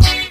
Bye.